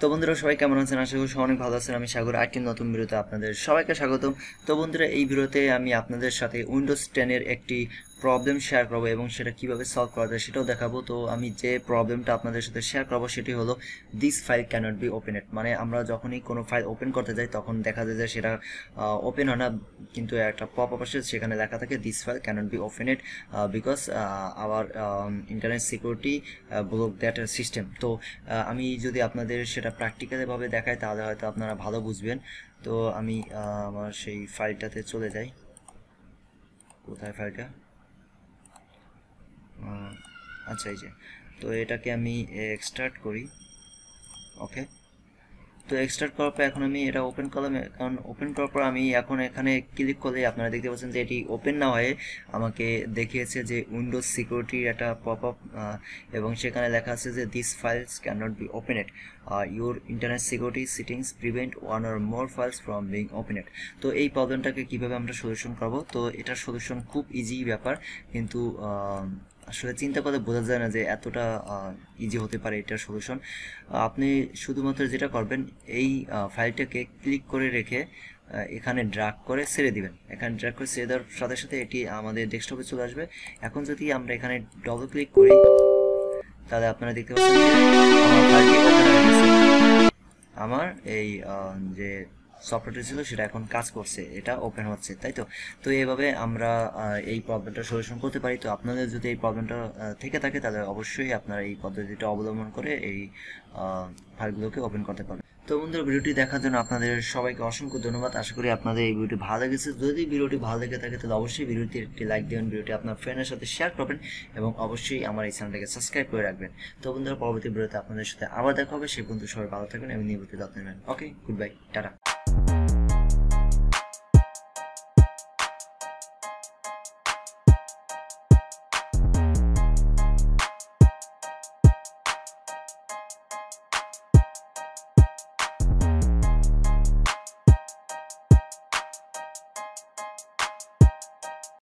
তো বন্ধুরা, সবাই কেমন আছেন? আশা করি অনেক ভালো আছেন। আমি সাগর, আরেকটি নতুন ভিডিওতে আপনাদের সবাইকে স্বাগতম। তো বন্ধুরা, এই ভিডিওতে আমি আপনাদের সাথে উইন্ডোজ টেনের একটি প্রবলেম শেয়ার করব এবং সেটা কীভাবে সলভ করা যায় সেটাও দেখাবো। তো আমি যে প্রবলেমটা আপনাদের সাথে শেয়ার করব সেটি হলো this file cannot be open it মানে আমরা যখনই কোনো ফাইল ওপেন করতে যাই, তখন দেখা যায় যে সেটা ওপেন হয় না। কিন্তু একটা পপ আপ আসে, সেখানে লেখা থাকে this file cannot be open it because our internet security block that system তো আমি যদি আপনাদের সেটা প্র্যাকটিক্যালিভাবে দেখাই, তাহলে হয়তো আপনারা ভালো বুঝবেন। তো আমি আমার সেই ফাইলটাতে চলে যাই। কোথায় ফাইলটা আচ্ছা এই যে। তো এটাকে আমি এক্সট্রাক্ট করি। ওকে তো এক্সট্রাক্ট করার পর এখন আমি এটা ওপেন করলাম কারণ ওপেন করার পর আমি এখন এখানে ক্লিক করলে আপনারা দেখতে পাচ্ছেন যে এটি ওপেন না হয়ে আমাকে দেখিয়েছে যে উইন্ডোজ সিকিউরিটির একটা পপ আপ এবং সেখানে লেখা আছে যে this files can not be open it your internet security settings prevent one or more files from being open it তো এই প্রবলেমটাকে কীভাবে আমরা সলিউশন করব? তো এটার সলিউশন খুব ইজি ব্যাপার, কিন্তু আসলে চিন্তা করে বোঝা যায় না যে এতটা ইজি হতে পারে এটার সলিউশন আপনি শুধুমাত্র যেটা করবেন, এই ফাইলটাকে ক্লিক করে রেখে এখানে ড্রাগ করে ছেড়ে দিবেন। এখানে ড্রাগ করে ছেড়ে দেওয়ার সাথে সাথে এটি আমাদের ডেস্কটপে চলে আসবে। এখন যদি আমরা এখানে ডবল ক্লিক করি, তাহলে আপনারা দেখতে পাচ্ছেন আমার এই যে সফটওয়্যারটা ছিল, সেটা এখন কাজ করছে, এটা ওপেন হচ্ছে, তাই তো? তো এইভাবে আমরা এই প্রবলেমটা সলিউশন করতে পারি। তো আপনাদের যদি এই প্রবলেমটা থেকে থাকে, তাহলে অবশ্যই আপনারা এই পদ্ধতিটা অবলম্বন করে এই ফাইলগুলোকে ওপেন করতে পারবেন। তো বন্ধুরা, ভিডিওটি দেখার জন্য আপনাদের সবাইকে অসংখ্য ধন্যবাদ। আশা করি আপনাদের এই ভিডিওটি ভালো লেগেছে। যদি ভিডিওটি ভালো লেগে থাকে, তাহলে অবশ্যই ভিডিওটি একটি লাইক দেবেন, ভিডিওটি আপনার ফ্রেন্ডের সাথে শেয়ার করবেন এবং অবশ্যই আমার এই চ্যানেলটাকে সাবস্ক্রাইব করে রাখবেন। তো বন্ধুরা, পরবর্তী ভিডিওতে আপনাদের সাথে আবার দেখা হবে। সেই পর্যন্ত সবাই ভালো থাকবেন এবং নিয়মিত যত্ন নেবেন। Okay good bye tata.